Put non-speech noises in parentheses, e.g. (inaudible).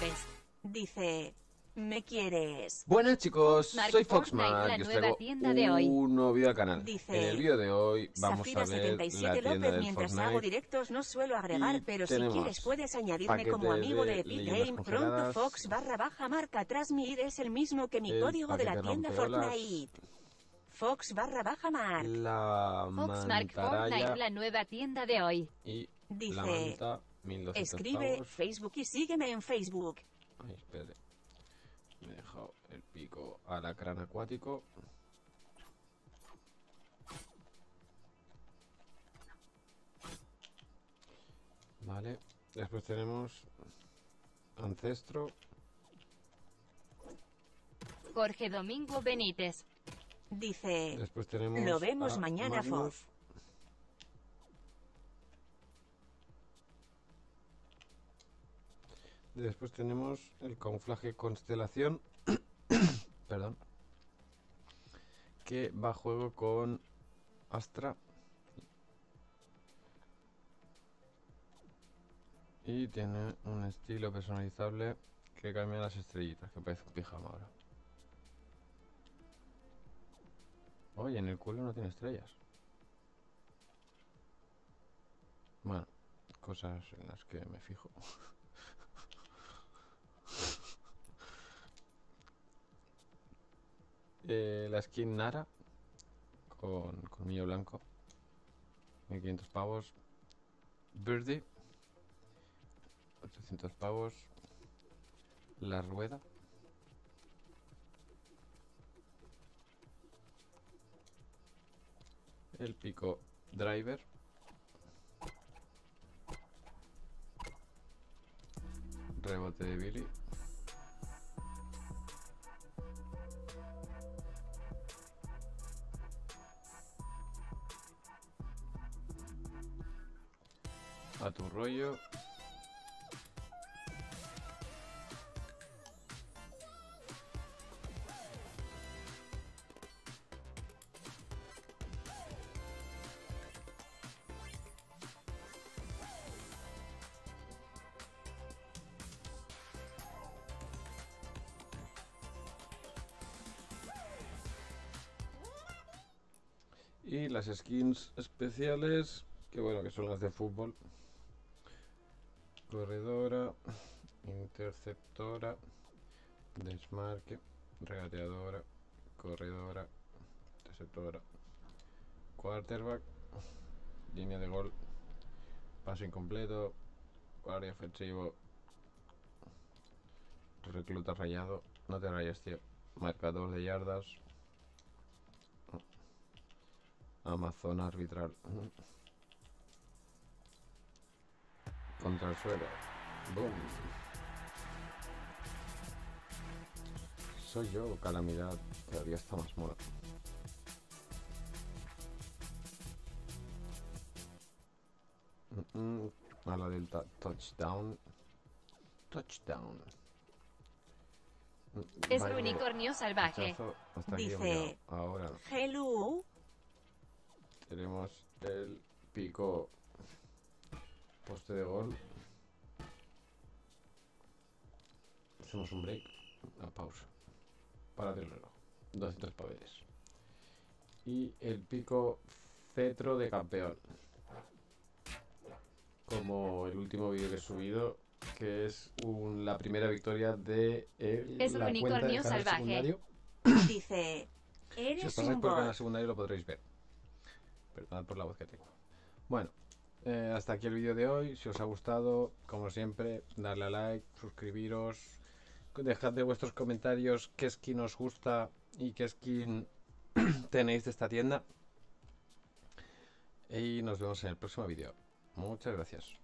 Benítez. Dice, ¿me quieres? Buenas chicos, Foxmark, soy la y os traigo tienda de hoy. un nuevo vídeo al canal. Dice, en el vídeo de hoy vamos a ver la Zafira77 tienda López, del mientras hago Fortnite. directos no suelo agregar, Y pero si quieres puedes añadirme como amigo de de Epic Game. Pronto. Fox barra baja marca mi ID es el mismo que mi código de la tienda rompeolas. Fortnite. Fox barra baja mark. La Foxmark mantarraya Fortnite, la nueva tienda de hoy. y Dice, la manta 1200 Escribe pavos. Facebook y sígueme en Facebook. Ay, espérate. Me he dejado el pico alacrán acuático. Vale. Después tenemos Ancestro. Jorge Domingo Benítez. Dice, Después tenemos. lo vemos a mañana, Magnus. Fof. Después tenemos el camuflaje constelación. (coughs) Perdón. Que va a juego con Astra. Y tiene un estilo personalizable que cambia las estrellitas, que parece un pijama ahora. Oye, en el culo no tiene estrellas. Bueno, cosas en las que me fijo. (laughs) la skin Nara con colmillo blanco 1500 pavos. Birdie 800 pavos. La rueda el pico driver rebote de Billy a tu rollo. Y las skins especiales que bueno que son las de fútbol corredora interceptora desmarque regateadora corredora interceptora quarterback línea de gol paso incompleto guardia ofensivo recluta rayado no te rayes tío marcador de yardas Amazon arbitral. Contra el suelo. Boom. Soy yo, calamidad. Todavía está más mola. Mm, mm, A la del touchdown. Touchdown. Es vaya unicornio salvaje. Dice. Ahora hello. tenemos el pico poste de gol. Hacemos un break, una pausa. Para el reloj. 200 paveles. Y el pico cetro de campeón. Como el último vídeo que he subido, que es un- la primera victoria de el- Es un la unicornio canal salvaje. secundario. Dice, Si os eres pasáis un por el canal secundario lo podréis ver. Perdonad por la voz que tengo. Bueno, eh, hasta aquí el vídeo de hoy. Si os ha gustado, como siempre, darle a like, suscribiros, dejad de vuestros comentarios qué skin os gusta y qué skin (clears throat) tenéis de esta tienda. Y nos vemos en el próximo vídeo. Muchas gracias.